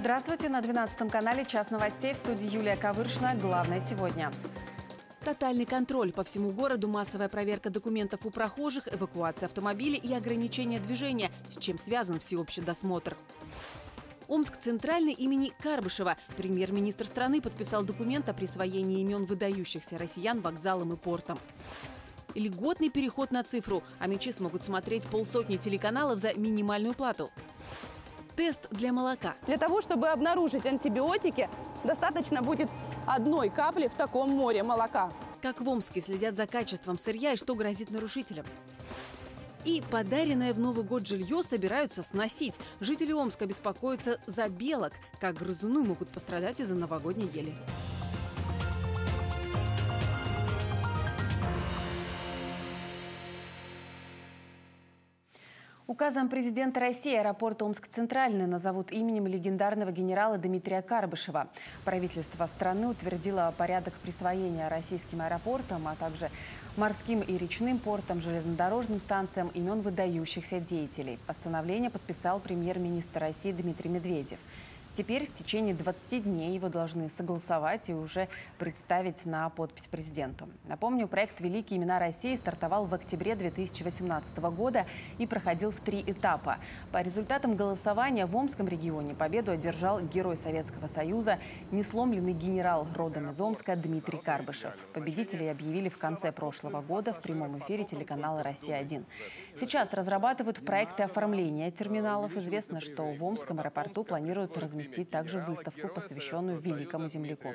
Здравствуйте. На 12 канале «Час новостей» в студии Юлия Ковыршина. Главное сегодня. Тотальный контроль по всему городу, массовая проверка документов у прохожих, эвакуация автомобилей и ограничение движения, с чем связан всеобщий досмотр. Омск центральный имени Карбышева. Премьер-министр страны подписал документ о присвоении имен выдающихся россиян вокзалам и портам. Льготный переход на цифру. А мечи смогут смотреть полсотни телеканалов за минимальную плату. Тест для молока. Для того, чтобы обнаружить антибиотики, достаточно будет одной капли в таком море молока. Как в Омске следят за качеством сырья и что грозит нарушителям. И подаренное в Новый год жилье собираются сносить. Жители Омска беспокоятся за белок. Как грызуны могут пострадать из-за новогодней ели. Указом президента России аэропорт Омск-Центральный назовут именем легендарного генерала Дмитрия Карбышева. Правительство страны утвердило порядок присвоения российским аэропортам, а также морским и речным портам, железнодорожным станциям имен выдающихся деятелей. Постановление подписал премьер-министр России Дмитрий Медведев. Теперь в течение 20 дней его должны согласовать и уже представить на подпись президенту. Напомню, проект «Великие имена России» стартовал в октябре 2018 года и проходил в три этапа. По результатам голосования в Омском регионе победу одержал герой Советского Союза, несломленный генерал родом из Омска Дмитрий Карбышев. Победителей объявили в конце прошлого года в прямом эфире телеканала «Россия-1». Сейчас разрабатывают проекты оформления терминалов. Известно, что в Омском аэропорту планируют разместить также выставку, посвященную великому земляку.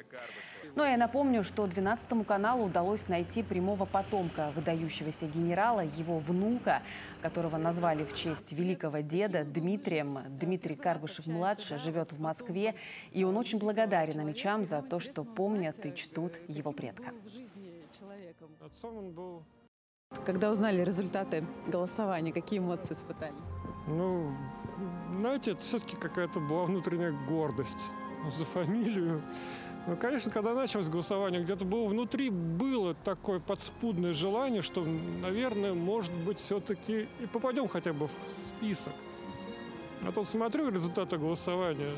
Ну а я напомню, что 12 каналу удалось найти прямого потомка выдающегося генерала, его внука, которого назвали в честь великого деда Дмитрием. Дмитрий Карбышев-младший живет в Москве, и он очень благодарен мечам за то, что помнят и чтут его предка. Когда узнали результаты голосования, какие эмоции испытали? Ну, знаете, это все-таки какая-то была внутренняя гордость за фамилию. Ну, конечно, когда началось голосование, где-то было внутри было такое подспудное желание, что, наверное, может быть, все-таки и попадем хотя бы в список. А то смотрю результаты голосования,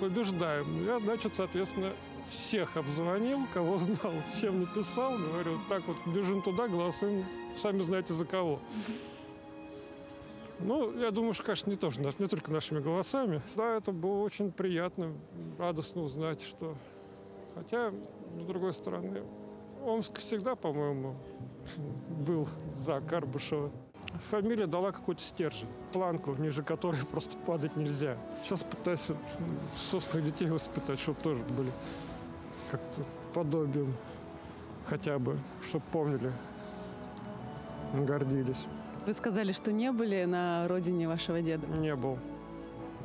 побеждаем. Я, значит, соответственно, всех обзвонил, кого знал, всем написал, говорю, так вот, бежим туда, голосуем, сами знаете за кого. Ну, я думаю, что, конечно, не, тоже, не только нашими голосами. Да, это было очень приятно, радостно узнать, что... Хотя, с другой стороны, Омск всегда, по-моему, был за Карбышева. Фамилия дала какой-то стержень, планку, ниже которой просто падать нельзя. Сейчас пытаюсь собственных детей воспитать, чтобы тоже были как-то подобием хотя бы, чтобы помнили, гордились. Вы сказали, что не были на родине вашего деда? Не был.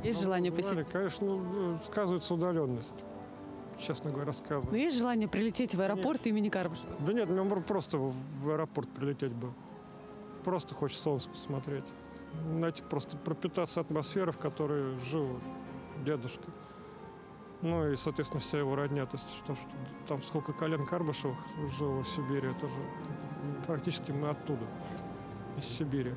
Есть ну, желание знали, посетить? Конечно, ну, сказывается удаленность. Честно говоря, рассказываю. Но есть желание прилететь в аэропорт Конечно. имени Карбышева? Да нет, мне просто в аэропорт прилететь бы. Просто хочется Омск посмотреть. Знаете, просто пропитаться атмосферой, в которой жил дедушка. Ну и, соответственно, вся его родня. То есть, что, что, там сколько колен Карбышевых жило в Сибири, это же практически мы оттуда из Сибири.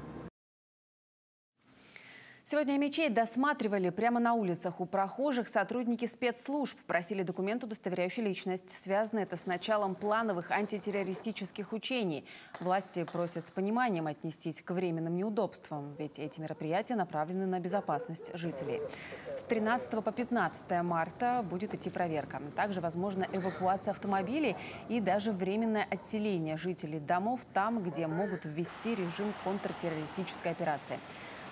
Сегодня мечей досматривали прямо на улицах. У прохожих сотрудники спецслужб просили документ, удостоверяющий личность. Связано это с началом плановых антитеррористических учений. Власти просят с пониманием отнестись к временным неудобствам, ведь эти мероприятия направлены на безопасность жителей. С 13 по 15 марта будет идти проверка. Также возможна эвакуация автомобилей и даже временное отселение жителей домов там, где могут ввести режим контртеррористической операции.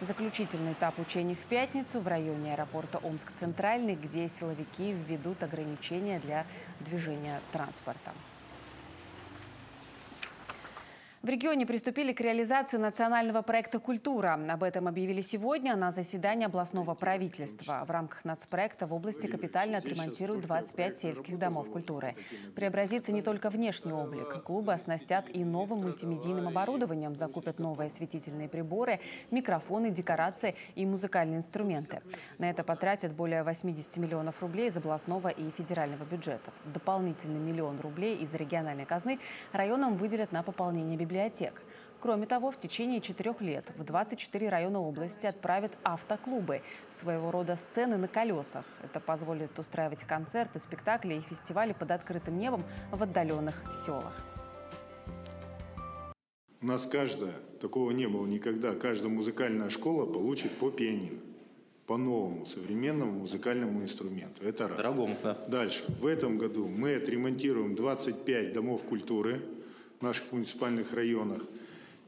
Заключительный этап учений в пятницу в районе аэропорта Омск-Центральный, где силовики введут ограничения для движения транспорта. В регионе приступили к реализации национального проекта «Культура». Об этом объявили сегодня на заседании областного правительства. В рамках нацпроекта в области капитально отремонтируют 25 сельских домов культуры. Преобразится не только внешний облик. Клубы оснастят и новым мультимедийным оборудованием, закупят новые осветительные приборы, микрофоны, декорации и музыкальные инструменты. На это потратят более 80 миллионов рублей из областного и федерального бюджетов. Дополнительный миллион рублей из региональной казны районам выделят на пополнение библиотек библиотек. Кроме того, в течение четырех лет в 24 района области отправят автоклубы, своего рода сцены на колесах. Это позволит устраивать концерты, спектакли и фестивали под открытым небом в отдаленных селах. У нас каждая, такого не было никогда, каждая музыкальная школа получит по пианино. По новому современному музыкальному инструменту. Это раз. Дорогому, да. Дальше. В этом году мы отремонтируем 25 домов культуры в наших муниципальных районах.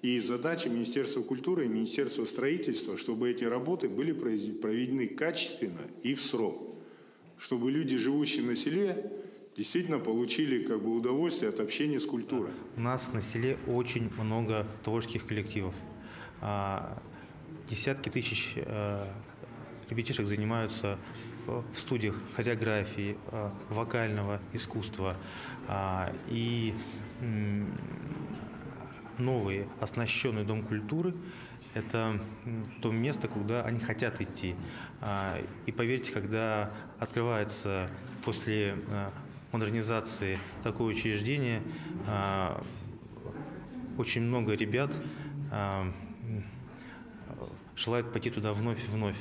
И задача Министерства культуры и Министерства строительства, чтобы эти работы были проведены качественно и в срок. Чтобы люди, живущие на селе, действительно получили как бы удовольствие от общения с культурой. У нас на селе очень много творческих коллективов. А, десятки тысяч э, ребятишек занимаются в студиях хореографии, э, вокального искусства. А, и новый оснащенный дом культуры – это то место, куда они хотят идти. А, и поверьте, когда открывается после э, модернизации такое учреждение а, очень много ребят а, желают пойти туда вновь и вновь.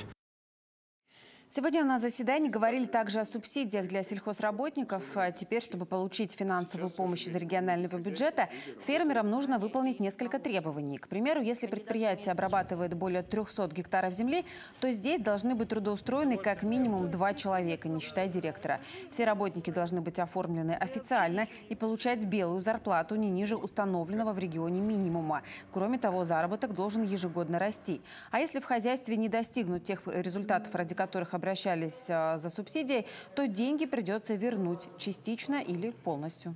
Сегодня на заседании говорили также о субсидиях для сельхозработников. А теперь, чтобы получить финансовую помощь из регионального бюджета, фермерам нужно выполнить несколько требований. К примеру, если предприятие обрабатывает более 300 гектаров земли, то здесь должны быть трудоустроены как минимум два человека, не считая директора. Все работники должны быть оформлены официально и получать белую зарплату не ниже установленного в регионе минимума. Кроме того, заработок должен ежегодно расти. А если в хозяйстве не достигнут тех результатов, ради которых обращались а, за субсидией, то деньги придется вернуть частично или полностью.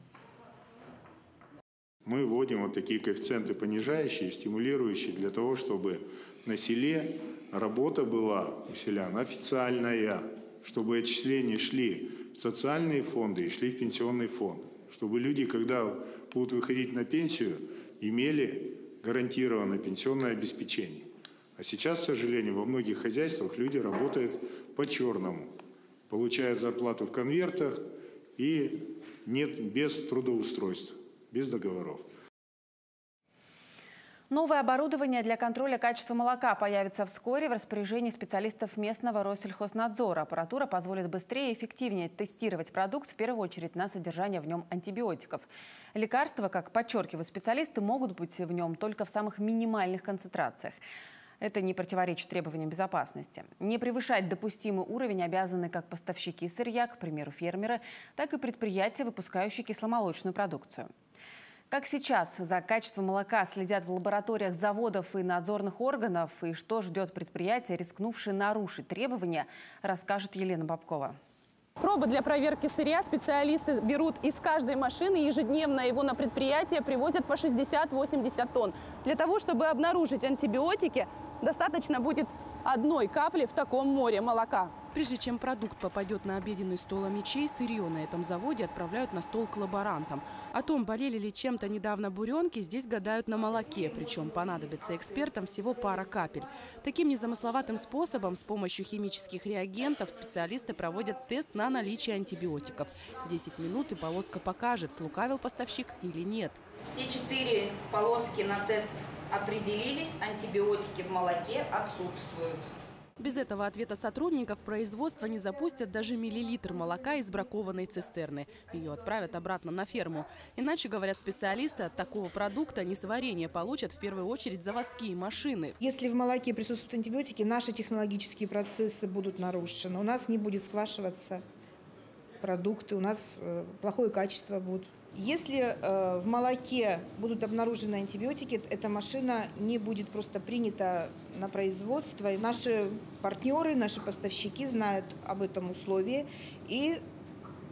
Мы вводим вот такие коэффициенты понижающие, стимулирующие для того, чтобы на селе работа была у селян официальная, чтобы отчисления шли в социальные фонды и шли в пенсионный фонд, чтобы люди, когда будут выходить на пенсию, имели гарантированное пенсионное обеспечение. А сейчас, к сожалению, во многих хозяйствах люди работают по-черному. Получают зарплату в конвертах и нет без трудоустройства, без договоров. Новое оборудование для контроля качества молока появится вскоре в распоряжении специалистов местного Россельхознадзора. Аппаратура позволит быстрее и эффективнее тестировать продукт, в первую очередь на содержание в нем антибиотиков. Лекарства, как подчеркивают специалисты, могут быть в нем только в самых минимальных концентрациях. Это не противоречит требованиям безопасности. Не превышать допустимый уровень обязаны как поставщики сырья, к примеру, фермеры, так и предприятия, выпускающие кисломолочную продукцию. Как сейчас за качеством молока следят в лабораториях заводов и надзорных органов, и что ждет предприятия, рискнувшие нарушить требования, расскажет Елена Бабкова. Пробы для проверки сырья специалисты берут из каждой машины. Ежедневно его на предприятие привозят по 60-80 тонн. Для того, чтобы обнаружить антибиотики, достаточно будет одной капли в таком море молока. Прежде чем продукт попадет на обеденный стол мечей, сырье на этом заводе отправляют на стол к лаборантам. О том, болели ли чем-то недавно буренки, здесь гадают на молоке. Причем понадобится экспертам всего пара капель. Таким незамысловатым способом с помощью химических реагентов специалисты проводят тест на наличие антибиотиков. 10 минут и полоска покажет, слукавил поставщик или нет. Все четыре полоски на тест определились, антибиотики в молоке отсутствуют. Без этого ответа сотрудников производства не запустят даже миллилитр молока из бракованной цистерны. Ее отправят обратно на ферму. Иначе, говорят специалисты, от такого продукта несварение получат в первую очередь заводские машины. Если в молоке присутствуют антибиотики, наши технологические процессы будут нарушены. У нас не будет сквашиваться продукты, у нас э, плохое качество будет. Если э, в молоке будут обнаружены антибиотики, эта машина не будет просто принята на производство. И наши партнеры, наши поставщики знают об этом условии и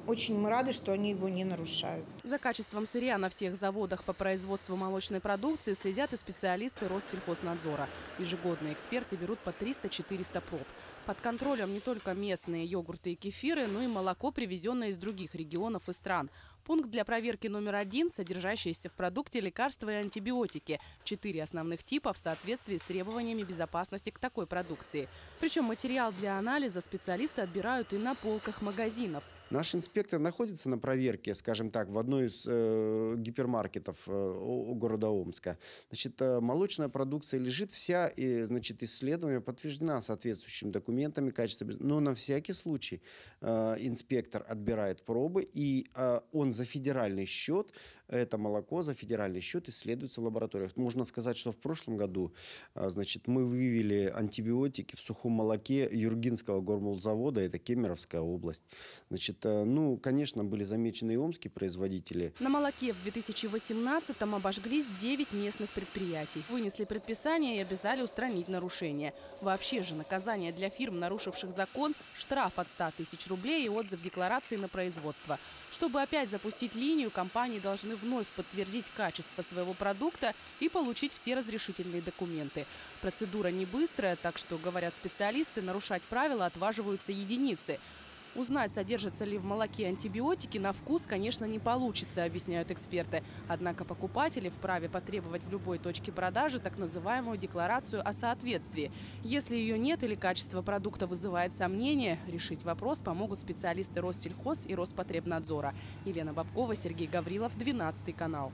очень мы рады, что они его не нарушают. За качеством сырья на всех заводах по производству молочной продукции следят и специалисты Россельхознадзора. Ежегодно эксперты берут по 300-400 проб. Под контролем не только местные йогурты и кефиры, но и молоко, привезенное из других регионов и стран. Пункт для проверки номер один – содержащиеся в продукте лекарства и антибиотики. Четыре основных типа в соответствии с требованиями безопасности к такой продукции. Причем материал для анализа специалисты отбирают и на полках магазинов. Наш инспектор находится на проверке, скажем так, в одной из э, гипермаркетов э, города Омска, значит, э, молочная продукция лежит вся, и, значит, исследование подтверждена соответствующими документами качества, но на всякий случай э, инспектор отбирает пробы, и э, он за федеральный счет это молоко за федеральный счет исследуется в лабораториях. Можно сказать, что в прошлом году э, значит, мы вывели антибиотики в сухом молоке Юргинского гормолзавода, это Кемеровская область. Значит, э, ну, конечно, были замечены и омские производители. На молоке в 2018-м обожглись 9 местных предприятий. Вынесли предписание и обязали устранить нарушения. Вообще же наказание для фирм, нарушивших закон, штраф от 100 тысяч рублей и отзыв декларации на производство. Чтобы опять запустить линию, компании должны вновь подтвердить качество своего продукта и получить все разрешительные документы. Процедура не быстрая, так что, говорят специалисты, нарушать правила отваживаются единицы – Узнать, содержатся ли в молоке антибиотики, на вкус, конечно, не получится, объясняют эксперты. Однако покупатели вправе потребовать в любой точке продажи так называемую декларацию о соответствии. Если ее нет или качество продукта вызывает сомнения, решить вопрос помогут специалисты Россельхоз и Роспотребнадзора. Елена Бабкова, Сергей Гаврилов, 12 канал.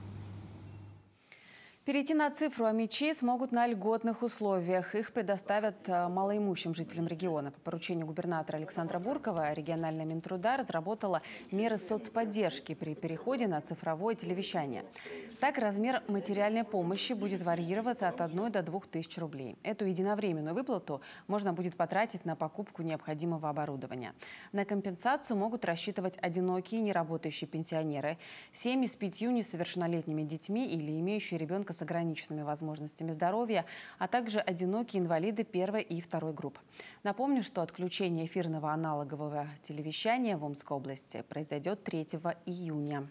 Перейти на цифру о мечи смогут на льготных условиях. Их предоставят э, малоимущим жителям региона. По поручению губернатора Александра Буркова региональная Минтруда разработала меры соцподдержки при переходе на цифровое телевещание. Так, размер материальной помощи будет варьироваться от 1 до 2 тысяч рублей. Эту единовременную выплату можно будет потратить на покупку необходимого оборудования. На компенсацию могут рассчитывать одинокие неработающие пенсионеры, семьи с пятью несовершеннолетними детьми или имеющие ребенка с ограниченными возможностями здоровья, а также одинокие инвалиды первой и второй групп. Напомню, что отключение эфирного аналогового телевещания в Омской области произойдет 3 июня.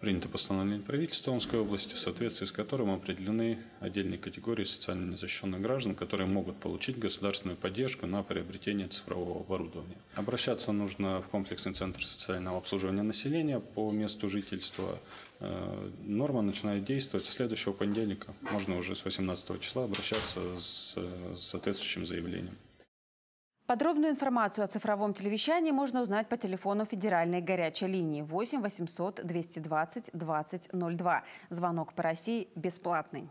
Принято постановление правительства Омской области, в соответствии с которым определены отдельные категории социально незащищенных граждан, которые могут получить государственную поддержку на приобретение цифрового оборудования. Обращаться нужно в комплексный центр социального обслуживания населения по месту жительства. Э, норма начинает действовать с следующего понедельника. Можно уже с 18 числа обращаться с соответствующим заявлением. Подробную информацию о цифровом телевещании можно узнать по телефону федеральной горячей линии 8 800 220 2002. Звонок по России бесплатный.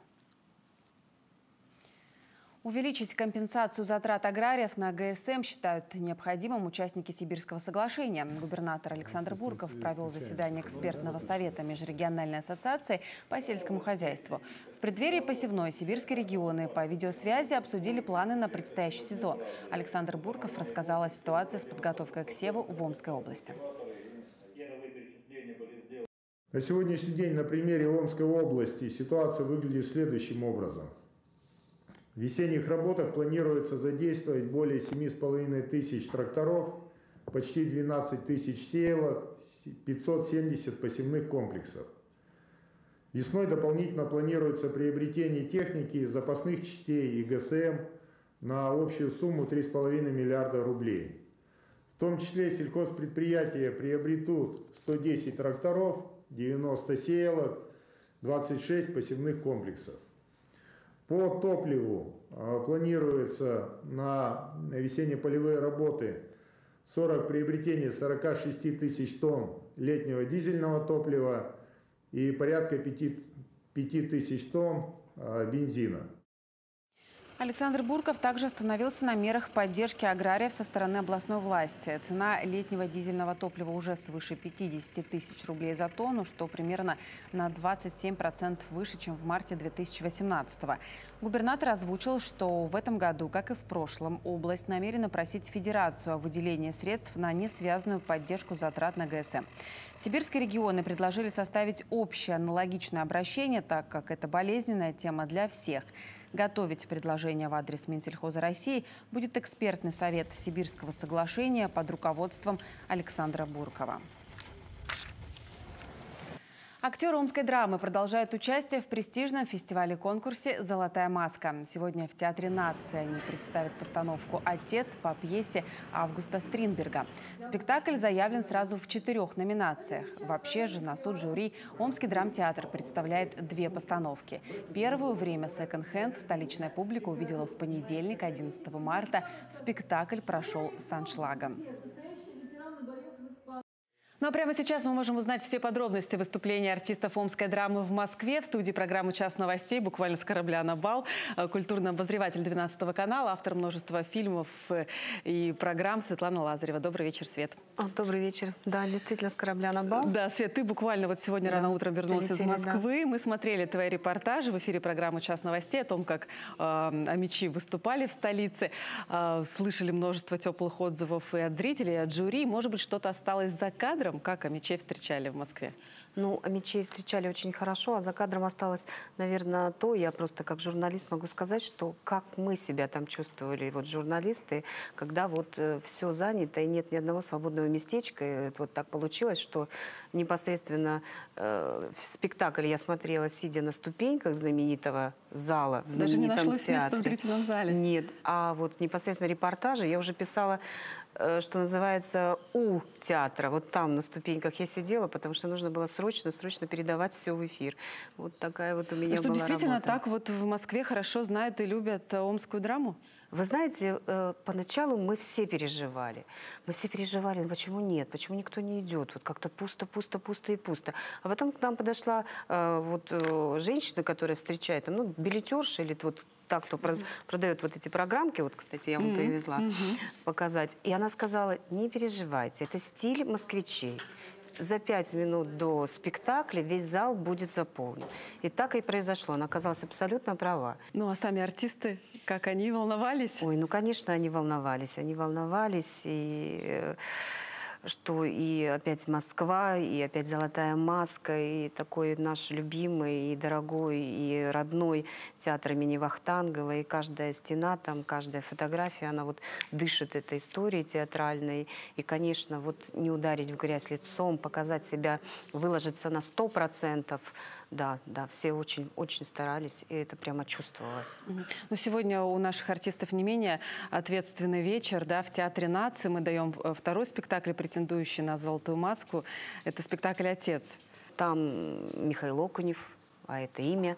Увеличить компенсацию затрат аграриев на ГСМ считают необходимым участники Сибирского соглашения. Губернатор Александр Бурков провел заседание экспертного совета Межрегиональной ассоциации по сельскому хозяйству. В преддверии посевной сибирские регионы по видеосвязи обсудили планы на предстоящий сезон. Александр Бурков рассказал о ситуации с подготовкой к севу в Омской области. На сегодняшний день на примере Омской области ситуация выглядит следующим образом. В весенних работах планируется задействовать более 7,5 тысяч тракторов, почти 12 тысяч сеялок, 570 посевных комплексов. Весной дополнительно планируется приобретение техники, запасных частей и ГСМ на общую сумму 3,5 миллиарда рублей. В том числе сельхозпредприятия приобретут 110 тракторов, 90 сеялок, 26 посевных комплексов. По топливу а, планируется на весенне-полевые работы 40 приобретений 46 тысяч тонн летнего дизельного топлива и порядка 5, 5 тысяч тонн а, бензина. Александр Бурков также остановился на мерах поддержки аграриев со стороны областной власти. Цена летнего дизельного топлива уже свыше 50 тысяч рублей за тонну, что примерно на 27% выше, чем в марте 2018 -го. Губернатор озвучил, что в этом году, как и в прошлом, область намерена просить Федерацию о выделении средств на несвязанную поддержку затрат на ГСМ. Сибирские регионы предложили составить общее аналогичное обращение, так как это болезненная тема для всех – Готовить предложение в адрес Минсельхоза России будет экспертный совет Сибирского соглашения под руководством Александра Буркова. Актеры омской драмы продолжают участие в престижном фестивале-конкурсе «Золотая маска». Сегодня в Театре нации они представят постановку «Отец» по пьесе Августа Стринберга. Спектакль заявлен сразу в четырех номинациях. Вообще же на суд жюри Омский драмтеатр представляет две постановки. Первую «Время секонд-хенд» столичная публика увидела в понедельник, 11 марта. Спектакль прошел с аншлагом. Ну а прямо сейчас мы можем узнать все подробности выступления артистов омской драмы в Москве. В студии программы «Час новостей» буквально с корабля на бал. Э, культурный обозреватель 12 канала, автор множества фильмов э, и программ Светлана Лазарева. Добрый вечер, Свет. А, добрый вечер. Да, действительно, с корабля на бал. Да, Свет, ты буквально вот сегодня да. рано утром вернулся Полетели, из Москвы. Да. Мы смотрели твои репортажи в эфире программы «Час новостей» о том, как э, амичи выступали в столице. Э, слышали множество теплых отзывов и от зрителей, и от жюри. Может быть, что-то осталось за кадром? Кадром, как Амичей встречали в Москве? Ну, Амичей встречали очень хорошо, а за кадром осталось, наверное, то, я просто как журналист могу сказать, что как мы себя там чувствовали, вот журналисты, когда вот э, все занято и нет ни одного свободного местечка, и вот так получилось, что непосредственно э, спектакль я смотрела, сидя на ступеньках знаменитого зала в Даже не нашлось театре. места в зрительном зале? Нет, а вот непосредственно репортажи я уже писала что называется, у театра. Вот там на ступеньках я сидела, потому что нужно было срочно, срочно передавать все в эфир. Вот такая вот у меня ну, что, была действительно работа. так вот в Москве хорошо знают и любят э, омскую драму? Вы знаете, э, поначалу мы все переживали. Мы все переживали, ну почему нет, почему никто не идет? Вот как-то пусто, пусто, пусто и пусто. А потом к нам подошла вот женщина, которая встречает, ну, билетерша или вот та, кто mm -hmm. продает вот эти программки, вот, кстати, я вам mm -hmm. привезла mm -hmm. показать. И она сказала, не переживайте, это стиль москвичей за пять минут до спектакля весь зал будет заполнен. И так и произошло. Она оказалась абсолютно права. Ну, а сами артисты, как они волновались? Ой, ну, конечно, они волновались. Они волновались, и э, что и опять Москва, и опять «Золотая маска», и такой наш любимый, и дорогой, и родной театр имени Вахтангова, и каждая стена там, каждая фотография, она вот дышит этой историей театральной. И, конечно, вот не ударить в грязь лицом, показать себя, выложиться на сто процентов – да, да, все очень, очень старались, и это прямо чувствовалось. Но ну, сегодня у наших артистов не менее ответственный вечер, да, в Театре нации мы даем э, второй спектакль, претендующий на «Золотую маску». Это спектакль «Отец». Там Михаил Окунев, а это имя.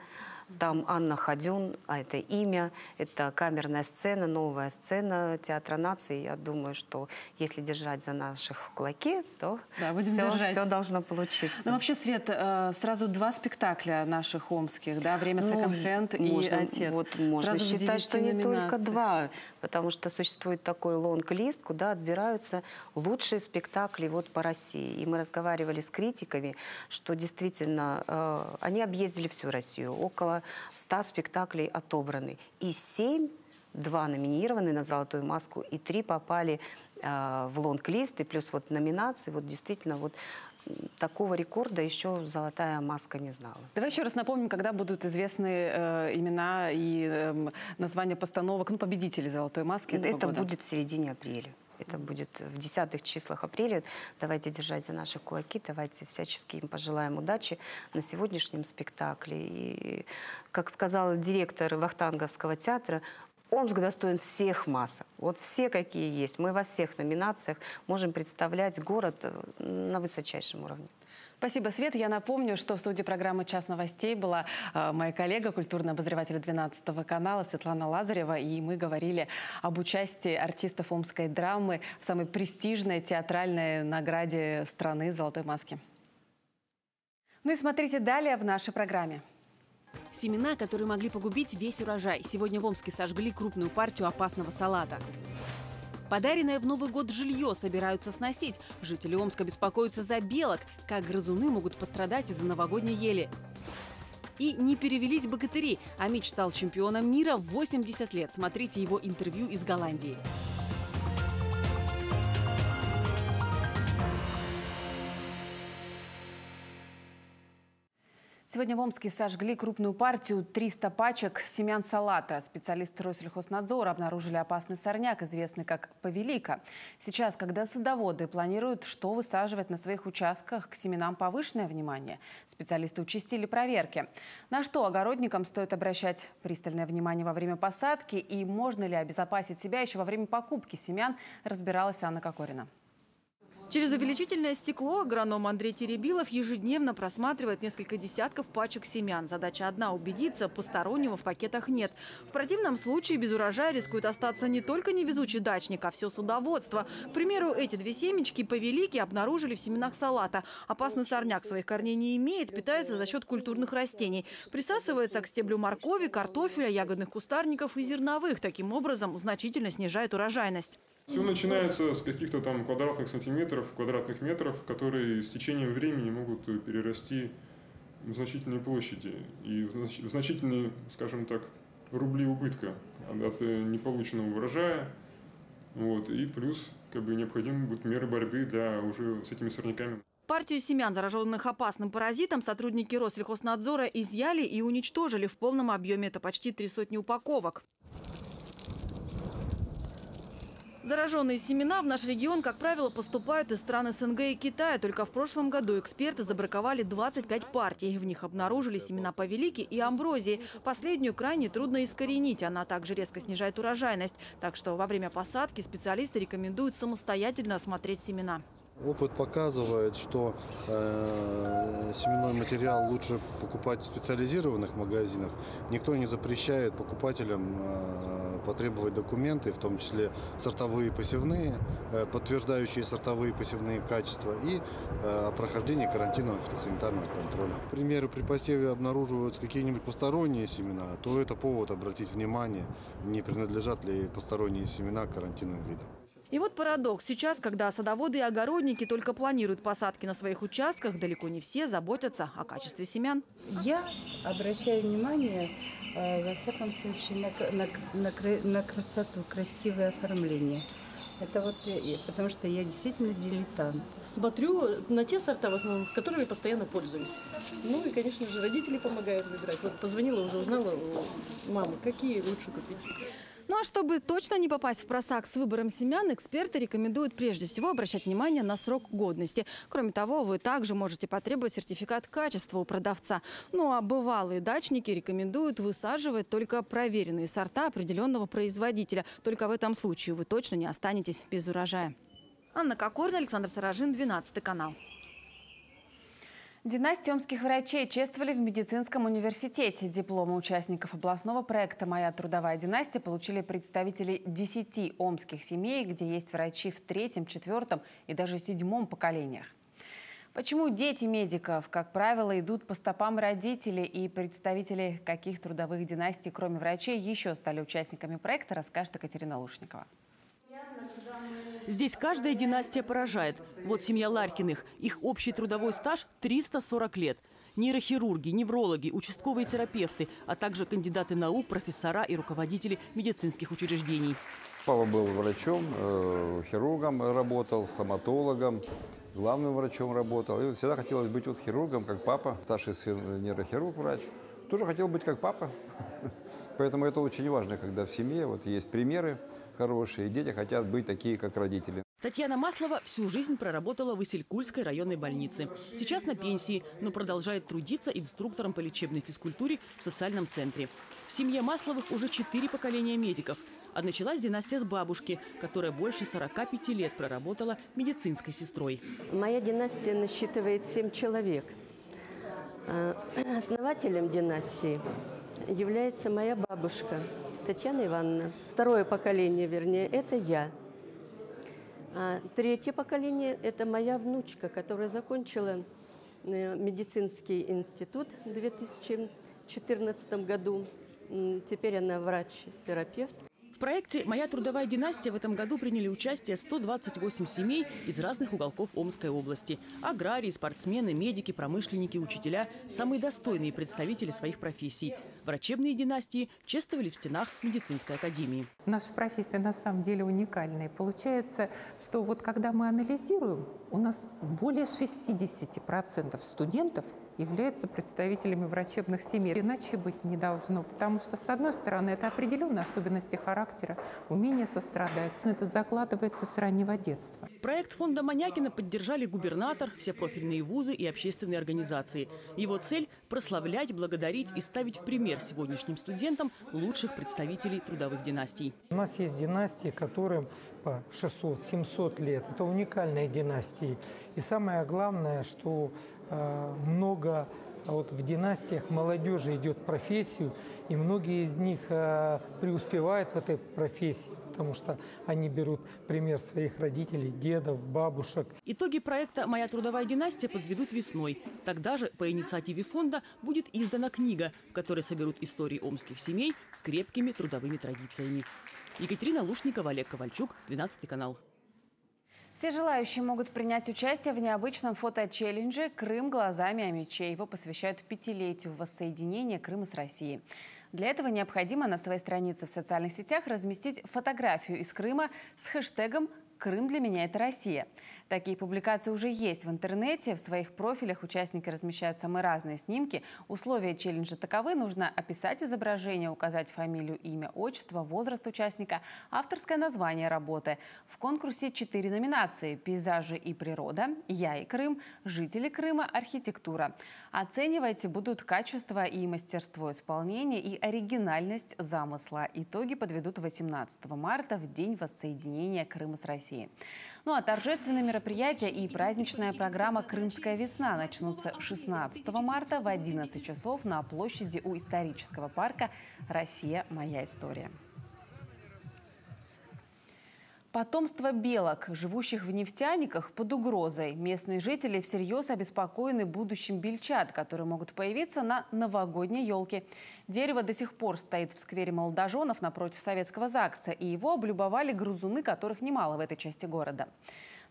Там Анна Ходюн, а это имя, это камерная сцена, новая сцена Театра нации. Я думаю, что если держать за наших в кулаке, то да, все, все должно получиться. Ну, вообще, Свет, э, сразу два спектакля наших омских, да, «Время ну, секонд-хенд» и «Отец». Вот можно сразу считать, что не только два, потому что существует такой лонг-лист, куда отбираются лучшие спектакли вот по России. И мы разговаривали с критиками, что действительно э, они объездили всю Россию, около 100 спектаклей отобраны. И 7, два номинированы на «Золотую маску», и три попали э, в лонг-лист, и плюс вот номинации, вот действительно вот такого рекорда еще «Золотая маска» не знала. Давай еще раз напомним, когда будут известны э, имена и э, названия постановок, ну, победителей «Золотой маски» Это года. будет в середине апреля. Это будет в десятых числах апреля. Давайте держать за наши кулаки, давайте всячески им пожелаем удачи на сегодняшнем спектакле. И, как сказал директор Вахтанговского театра, Омск достоин всех масок. Вот все, какие есть. Мы во всех номинациях можем представлять город на высочайшем уровне. Спасибо, Свет. Я напомню, что в студии программы «Час новостей» была э, моя коллега, культурный обозреватель 12 канала Светлана Лазарева. И мы говорили об участии артистов омской драмы в самой престижной театральной награде страны «Золотой маски». Ну и смотрите далее в нашей программе. Семена, которые могли погубить весь урожай. Сегодня в Омске сожгли крупную партию опасного салата. Подаренное в Новый год жилье собираются сносить. Жители Омска беспокоятся за белок. Как грызуны могут пострадать из-за новогодней ели. И не перевелись богатыри. Амич стал чемпионом мира в 80 лет. Смотрите его интервью из Голландии. Сегодня в Омске сожгли крупную партию 300 пачек семян салата. Специалисты Россельхознадзора обнаружили опасный сорняк, известный как повелика. Сейчас, когда садоводы планируют, что высаживать на своих участках, к семенам повышенное внимание. Специалисты участили проверки. На что огородникам стоит обращать пристальное внимание во время посадки и можно ли обезопасить себя еще во время покупки семян, разбиралась Анна Кокорина. Через увеличительное стекло агроном Андрей Теребилов ежедневно просматривает несколько десятков пачек семян. Задача одна – убедиться, постороннего в пакетах нет. В противном случае без урожая рискует остаться не только невезучий дачник, а все садоводство. К примеру, эти две семечки повелики обнаружили в семенах салата. Опасный сорняк своих корней не имеет, питается за счет культурных растений. Присасывается к стеблю моркови, картофеля, ягодных кустарников и зерновых. Таким образом, значительно снижает урожайность. Все начинается с каких-то там квадратных сантиметров, квадратных метров, которые с течением времени могут перерасти в значительные площади и в значительные, скажем так, рубли убытка от неполученного урожая. Вот, и плюс как бы, необходимы будут меры борьбы для уже с этими сорняками. Партию семян, зараженных опасным паразитом, сотрудники Россельхознадзора изъяли и уничтожили в полном объеме. Это почти три сотни упаковок. Зараженные семена в наш регион, как правило, поступают из стран СНГ и Китая. Только в прошлом году эксперты забраковали 25 партий. В них обнаружили семена повелики и амброзии. Последнюю крайне трудно искоренить. Она также резко снижает урожайность. Так что во время посадки специалисты рекомендуют самостоятельно осмотреть семена. Опыт показывает, что э, семенной материал лучше покупать в специализированных магазинах. Никто не запрещает покупателям э, потребовать документы, в том числе сортовые посевные, э, подтверждающие сортовые посевные качества и э, о прохождении карантинного фитосанитарного контроля. К примеру, при посеве обнаруживаются какие-нибудь посторонние семена, то это повод обратить внимание, не принадлежат ли посторонние семена карантинным видам. И вот парадокс. Сейчас, когда садоводы и огородники только планируют посадки на своих участках, далеко не все заботятся о качестве семян. Я обращаю внимание, э, во всяком случае, на, на, на, на красоту, красивое оформление. Это вот я, потому что я действительно дилетант. Смотрю на те сорта, в основном, которыми постоянно пользуюсь. Ну и, конечно же, родители помогают выбирать. Вот позвонила, уже узнала у мамы, какие лучше купить. Ну а чтобы точно не попасть в просак с выбором семян, эксперты рекомендуют прежде всего обращать внимание на срок годности. Кроме того, вы также можете потребовать сертификат качества у продавца. Ну а бывалые дачники рекомендуют высаживать только проверенные сорта определенного производителя. Только в этом случае вы точно не останетесь без урожая. Анна Кокорна, Александр Саражин, 12 канал. Династия омских врачей чествовали в медицинском университете. Дипломы участников областного проекта «Моя трудовая династия» получили представители 10 омских семей, где есть врачи в третьем, четвертом и даже седьмом поколениях. Почему дети медиков, как правило, идут по стопам родителей и представители каких трудовых династий, кроме врачей, еще стали участниками проекта, расскажет Екатерина Лушникова. Здесь каждая династия поражает. Вот семья Ларькиных. Их общий трудовой стаж – 340 лет. Нейрохирурги, неврологи, участковые терапевты, а также кандидаты наук, профессора и руководители медицинских учреждений. Папа был врачом, э, хирургом работал, стоматологом, главным врачом работал. И всегда хотелось быть вот хирургом, как папа. Старший сын нейрохирург, врач. Тоже хотел быть как папа. Поэтому это очень важно, когда в семье вот есть примеры хорошие, дети хотят быть такие, как родители. Татьяна Маслова всю жизнь проработала в Исилькульской районной больнице. Сейчас на пенсии, но продолжает трудиться инструктором по лечебной физкультуре в социальном центре. В семье Масловых уже четыре поколения медиков. А началась династия с бабушки, которая больше 45 лет проработала медицинской сестрой. Моя династия насчитывает семь человек. А, основателем династии является моя бабушка Татьяна Ивановна. Второе поколение, вернее, это я. А третье поколение – это моя внучка, которая закончила э, медицинский институт в 2014 году. Теперь она врач-терапевт проекте «Моя трудовая династия» в этом году приняли участие 128 семей из разных уголков Омской области. Аграрии, спортсмены, медики, промышленники, учителя – самые достойные представители своих профессий. Врачебные династии чествовали в стенах медицинской академии. Наша профессия на самом деле уникальная. Получается, что вот когда мы анализируем, у нас более 60% студентов являются представителями врачебных семей. Иначе быть не должно, потому что, с одной стороны, это определенные особенности характера, умение сострадать. Это закладывается с раннего детства. Проект фонда Манякина поддержали губернатор, все профильные вузы и общественные организации. Его цель – прославлять, благодарить и ставить в пример сегодняшним студентам лучших представителей трудовых династий. У нас есть династии, которым по 600-700 лет. Это уникальные династии. И самое главное, что э, много вот в династиях молодежи идет профессию, и многие из них э, преуспевают в этой профессии, потому что они берут пример своих родителей, дедов, бабушек. Итоги проекта «Моя трудовая династия» подведут весной. Тогда же по инициативе фонда будет издана книга, в которой соберут истории омских семей с крепкими трудовыми традициями. Екатерина Лушникова, Олег Ковальчук, 12 канал. Все желающие могут принять участие в необычном фото-челлендже «Крым глазами Амичей». Его посвящают пятилетию воссоединения Крыма с Россией. Для этого необходимо на своей странице в социальных сетях разместить фотографию из Крыма с хэштегом «Крым для меня – это Россия». Такие публикации уже есть в интернете. В своих профилях участники размещают самые разные снимки. Условия челленджа таковы. Нужно описать изображение, указать фамилию, имя, отчество, возраст участника, авторское название работы. В конкурсе четыре номинации – пейзажи и природа, я и Крым, жители Крыма, архитектура. Оценивать будут качество и мастерство исполнения и оригинальность замысла. Итоги подведут 18 марта в день воссоединения Крыма с Россией. Ну а торжественные мероприятия и праздничная программа «Крымская весна» начнутся 16 марта в 11 часов на площади у исторического парка «Россия. Моя история». Потомство белок, живущих в нефтяниках, под угрозой. Местные жители всерьез обеспокоены будущим бельчат, которые могут появиться на новогодней елке. Дерево до сих пор стоит в сквере молодоженов напротив советского ЗАГСа, и его облюбовали грузуны, которых немало в этой части города.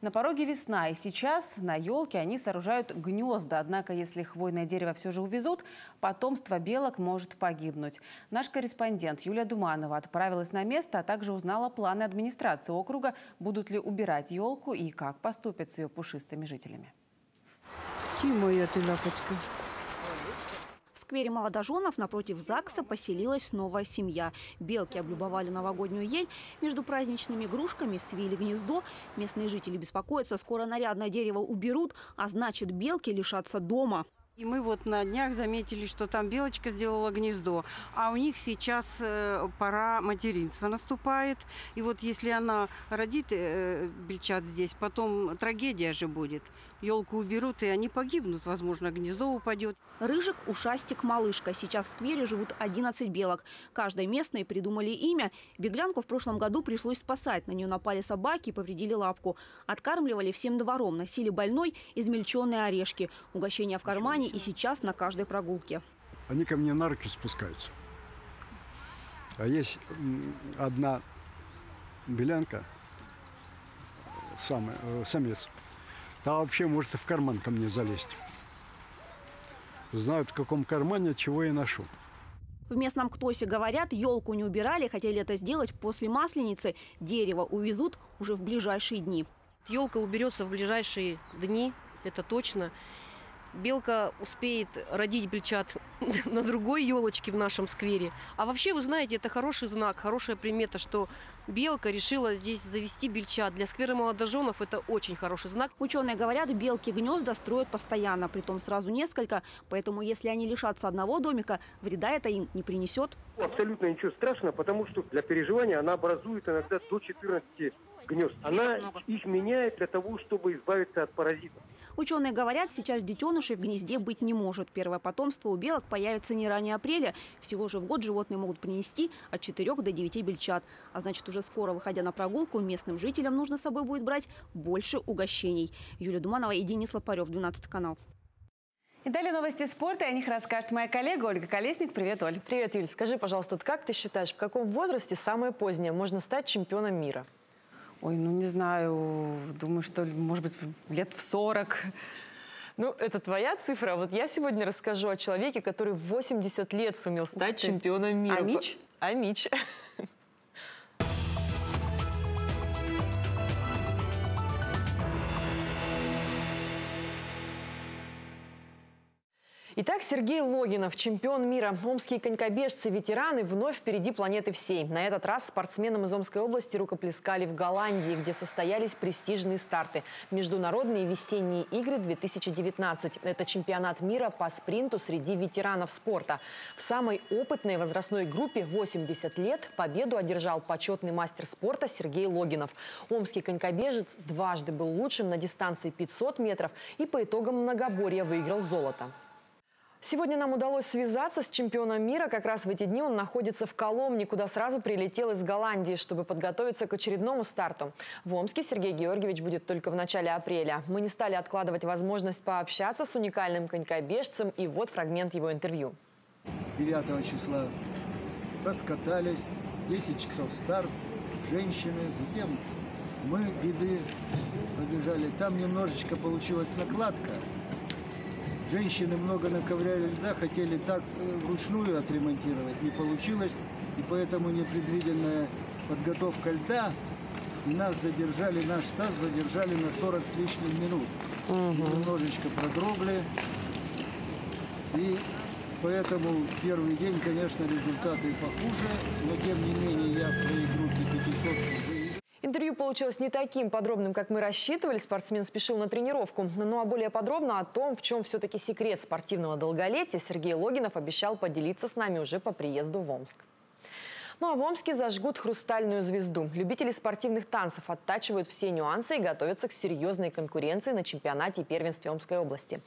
На пороге весна, и сейчас на елке они сооружают гнезда. Однако, если хвойное дерево все же увезут, потомство белок может погибнуть. Наш корреспондент Юлия Думанова отправилась на место, а также узнала планы администрации округа, будут ли убирать елку и как поступят с ее пушистыми жителями. Ты моя ты лапочка сквере молодоженов напротив ЗАГСа поселилась новая семья. Белки облюбовали новогоднюю ель. Между праздничными игрушками свили гнездо. Местные жители беспокоятся, скоро нарядное дерево уберут, а значит белки лишатся дома. И мы вот на днях заметили, что там белочка сделала гнездо, а у них сейчас э, пора материнства наступает. И вот если она родит э, бельчат здесь, потом трагедия же будет. Елку уберут, и они погибнут, возможно, гнездо упадет. Рыжик, ушастик, малышка. Сейчас в сквере живут 11 белок. Каждой местной придумали имя. Беглянку в прошлом году пришлось спасать. На нее напали собаки и повредили лапку. Откармливали всем двором, носили больной измельченные орешки. Угощения в кармане и сейчас на каждой прогулке. Они ко мне на руки спускаются. А есть одна белянка, самый, э, самец, та вообще может и в карман ко мне залезть. Знают, в каком кармане, чего я ношу. В местном КТОСе говорят, елку не убирали, хотели это сделать после Масленицы. Дерево увезут уже в ближайшие дни. Елка уберется в ближайшие дни, это точно белка успеет родить бельчат на другой елочке в нашем сквере. А вообще, вы знаете, это хороший знак, хорошая примета, что белка решила здесь завести бельчат. Для сквера молодоженов это очень хороший знак. Ученые говорят, белки гнезда строят постоянно, притом сразу несколько. Поэтому, если они лишатся одного домика, вреда это им не принесет. Абсолютно ничего страшного, потому что для переживания она образует иногда до 14 гнезд. Она их меняет для того, чтобы избавиться от паразитов. Ученые говорят, сейчас детенышей в гнезде быть не может. Первое потомство у белок появится не ранее апреля. Всего же в год животные могут принести от 4 до 9 бельчат. А значит, уже скоро, выходя на прогулку, местным жителям нужно с собой будет брать больше угощений. Юлия Думанова и Денис Лопарев, 12 канал. И далее новости спорта, и о них расскажет моя коллега Ольга Колесник. Привет, Оль. Привет, Юль. Скажи, пожалуйста, как ты считаешь, в каком возрасте самое позднее можно стать чемпионом мира? Ой, ну не знаю, думаю, что, может быть, лет в 40. Ну, это твоя цифра. Вот я сегодня расскажу о человеке, который в 80 лет сумел стать чемпионом мира. Амич? Амич. Итак, Сергей Логинов, чемпион мира. Омские конькобежцы-ветераны вновь впереди планеты всей. На этот раз спортсменам из Омской области рукоплескали в Голландии, где состоялись престижные старты. Международные весенние игры 2019. Это чемпионат мира по спринту среди ветеранов спорта. В самой опытной возрастной группе 80 лет победу одержал почетный мастер спорта Сергей Логинов. Омский конькобежец дважды был лучшим на дистанции 500 метров и по итогам многоборья выиграл золото. Сегодня нам удалось связаться с чемпионом мира. Как раз в эти дни он находится в Коломне, куда сразу прилетел из Голландии, чтобы подготовиться к очередному старту. В Омске Сергей Георгиевич будет только в начале апреля. Мы не стали откладывать возможность пообщаться с уникальным конькобежцем, и вот фрагмент его интервью. 9 числа раскатались, 10 часов старт, женщины, затем мы, виды, побежали. Там немножечко получилась накладка – Женщины много наковыряли льда, хотели так э, вручную отремонтировать, не получилось. И поэтому непредвиденная подготовка льда и нас задержали, наш сад задержали на 40 с лишним минут. Угу. Немножечко продрогли. И поэтому первый день, конечно, результаты похуже, но тем не менее я в своей группе 500 уже получилось не таким подробным, как мы рассчитывали. Спортсмен спешил на тренировку. Ну а более подробно о том, в чем все-таки секрет спортивного долголетия, Сергей Логинов обещал поделиться с нами уже по приезду в Омск. Ну а в Омске зажгут хрустальную звезду. Любители спортивных танцев оттачивают все нюансы и готовятся к серьезной конкуренции на чемпионате и первенстве Омской области.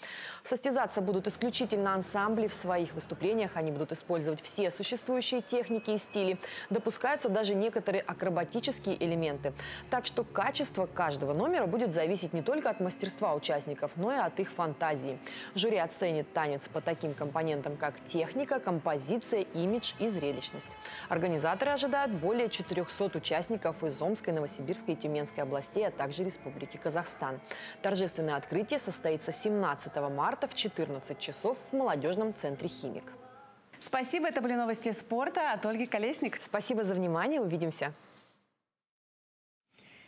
Состязаться будут исключительно ансамбли. В своих выступлениях они будут использовать все существующие техники и стили. Допускаются даже некоторые акробатические элементы. Так что качество каждого номера будет зависеть не только от мастерства участников, но и от их фантазии. Жюри оценит танец по таким компонентам, как техника, композиция, имидж и зрелищность. Организация Организаторы ожидают более 400 участников из Омской, Новосибирской и Тюменской областей, а также Республики Казахстан. Торжественное открытие состоится 17 марта в 14 часов в молодежном центре «Химик». Спасибо, это были новости спорта от Ольги Колесник. Спасибо за внимание, увидимся.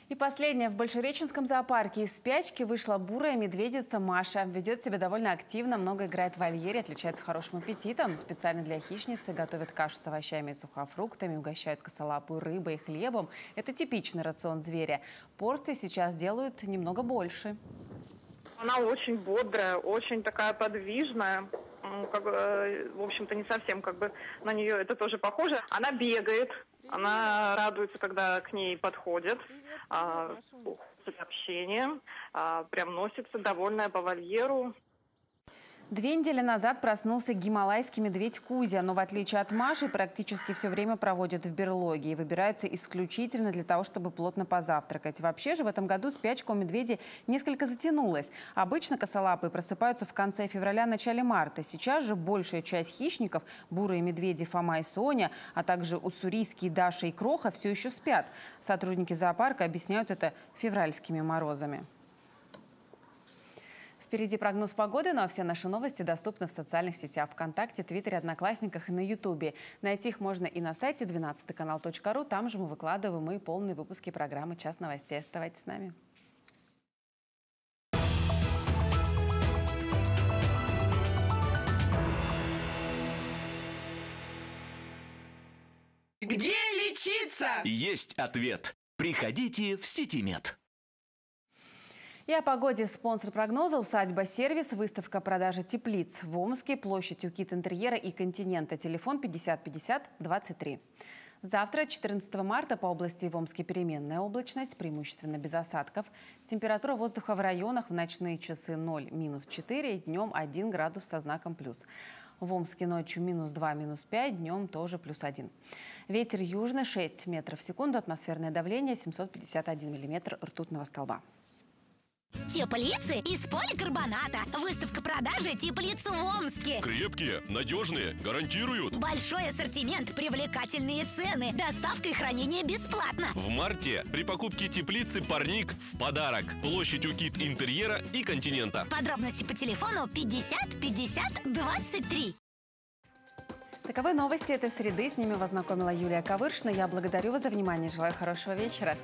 И последнее. В Большереченском зоопарке из спячки вышла бурая медведица Маша. Ведет себя довольно активно, много играет в вольере, отличается хорошим аппетитом. Специально для хищницы готовят кашу с овощами и сухофруктами, угощают косолапую рыбой и хлебом. Это типичный рацион зверя. Порции сейчас делают немного больше. Она очень бодрая, очень такая подвижная как, э, в общем-то, не совсем как бы на нее это тоже похоже. Она бегает, она радуется, когда к ней подходят, а, общение, а, прям носится довольная по вольеру, Две недели назад проснулся гималайский медведь Кузя, но в отличие от Маши практически все время проводит в берлоге и выбирается исключительно для того, чтобы плотно позавтракать. Вообще же в этом году спячка у медведя несколько затянулась. Обычно косолапые просыпаются в конце февраля-начале марта. Сейчас же большая часть хищников, бурые медведи Фома и Соня, а также уссурийские Даша и Кроха все еще спят. Сотрудники зоопарка объясняют это февральскими морозами. Впереди прогноз погоды, ну а все наши новости доступны в социальных сетях ВКонтакте, Твиттере, Одноклассниках и на Ютубе. Найти их можно и на сайте 12канал.ру. Там же мы выкладываем и полные выпуски программы «Час новостей». Оставайтесь с нами. Где лечиться? Есть ответ. Приходите в Ситимед. И о погоде спонсор прогноза «Усадьба Сервис», выставка продажи теплиц в Омске, площадь Укит интерьера и континента, телефон 50 50 23. Завтра, 14 марта, по области в Омске переменная облачность, преимущественно без осадков. Температура воздуха в районах в ночные часы 0, минус 4, днем 1 градус со знаком плюс. В Омске ночью минус 2, минус 5, днем тоже плюс 1. Ветер южный 6 метров в секунду, атмосферное давление 751 миллиметр ртутного столба. Теплицы из поликарбоната. Выставка продажи теплиц в Омске. Крепкие, надежные, гарантируют. Большой ассортимент, привлекательные цены. Доставка и хранение бесплатно. В марте при покупке теплицы парник в подарок. Площадь укит интерьера и континента. Подробности по телефону 50 50 23. Таковы новости этой среды. С ними вас знакомила Юлия Ковыршина. Я благодарю вас за внимание. Желаю хорошего вечера.